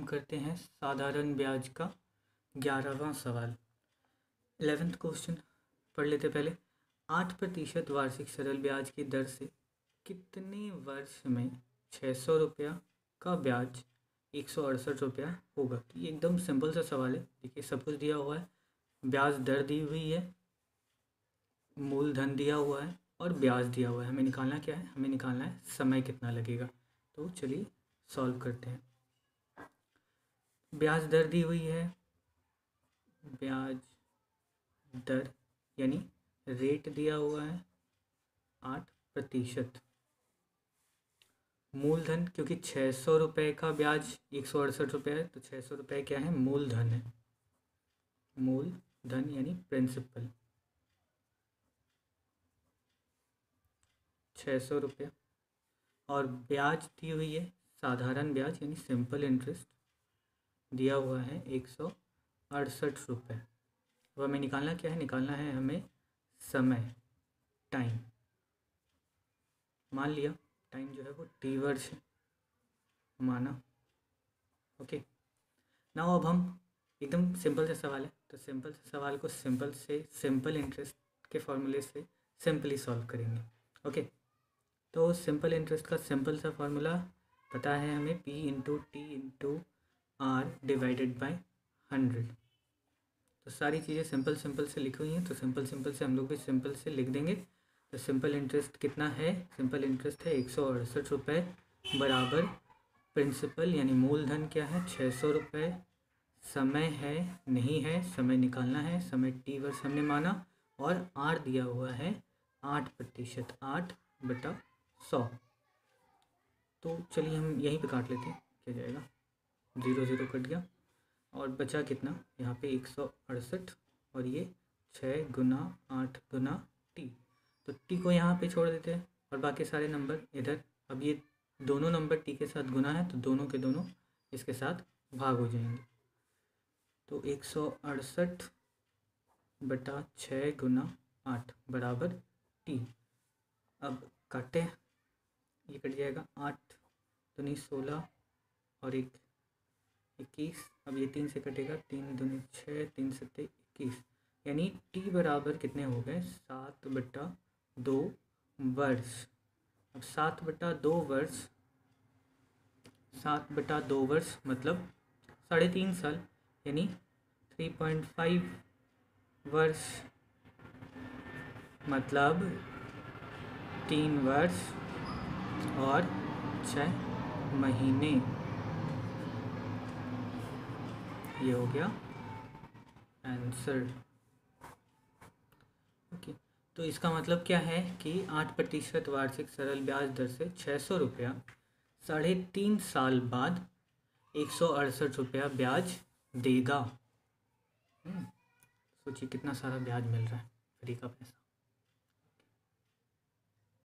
हम करते हैं साधारण ब्याज का ग्यारहवा सवाल। इलेवेंथ क्वेश्चन पढ़ लेते पहले। आठ प्रतिशत वार्षिक सरल ब्याज की दर से कितने वर्ष में छः सौ रुपया का ब्याज एक सौ अड़सठ रुपया होगा? तो ये एकदम सिंपल सा सवाल है। देखिए सब कुछ दिया हुआ है, ब्याज दर दी हुई है मूलधन दिया हुआ है और ब्याज दिया हुआ है। हमें निकालना क्या है? हमें निकालना है, समय कितना लगेगा? तो चलिए सॉल्व करते हैं। ब्याज दर दी हुई है। ब्याज दर यानी रेट दिया हुआ है आठ प्रतिशत। मूलधन, क्योंकि छः सौ रुपये का ब्याज एक सौ अड़सठ रुपये है तो छः सौ रुपये क्या है? मूलधन है। मूलधन यानी प्रिंसिपल छः सौ रुपया और ब्याज दी हुई है, साधारण ब्याज यानी सिंपल इंटरेस्ट दिया हुआ है एक सौ अड़सठ रुपये अब हमें निकालना क्या है? निकालना है हमें समय टाइम मान लिया टाइम जो है वो टी वर्ष है। माना। ओके। ना अब हम एकदम सिंपल सा सवाल है। तो सिंपल से सवाल को सिंपल से सिंपल इंटरेस्ट के फॉर्मूले से सिंपली सॉल्व करेंगे। ओके। तो सिंपल इंटरेस्ट का सिंपल सा फॉर्मूला पता है हमें P into T into divided by hundred तो सारी चीज़ें सिंपल सिंपल से लिखी हुई हैं तो सिंपल सिंपल से हम लोग भी सिंपल से लिख देंगे। तो सिंपल इंटरेस्ट कितना है? सिंपल इंटरेस्ट है एक सौ अड़सठ रुपये बराबर। प्रिंसिपल यानी मूलधन क्या है? छः सौ रुपये समय है? नहीं है। समय निकालना है। समय टी वर्ष हमने माना। और आर दिया हुआ है आठ प्रतिशत, आठ बटा सौ। तो चलिए हम यहीं पे काट लेते हैं। क्या जाएगा? ज़ीरो ज़ीरो कट गया। और बचा कितना? यहाँ पे एक सौ अड़सठ और ये छः गुना आठ गुना टी। तो टी को यहाँ पे छोड़ देते हैं और बाकी सारे नंबर इधर। अब ये दोनों नंबर टी के साथ गुना है तो दोनों के दोनों इसके साथ भाग हो जाएँगे। तो एक सौ अड़सठ बटा छः गुना आठ बराबर टी। अब काटे ये कट जाएगा आठ दूनी सोलह और एक। इक्कीस, अब ये तीन से कटेगा, तीन दूनी छः, तीन सत्ते इक्कीस। यानी टी बराबर कितने हो गए? सात बट्टा दो वर्ष अब सात बट्टा दो वर्ष सात बटा दो वर्ष मतलब साढ़े तीन साल। यानी थ्री पॉइंट फाइव वर्ष मतलब तीन वर्ष और छः महीने। ये हो गया। आंसर ओके तो इसका मतलब क्या है कि आठ प्रतिशत वार्षिक सरल ब्याज दर से छः सौ रुपया साढ़े तीन साल बाद एक सौ अड़सठ रुपया ब्याज देगा। हम्म, सोचिए कितना सारा ब्याज मिल रहा है। फ्री का पैसा।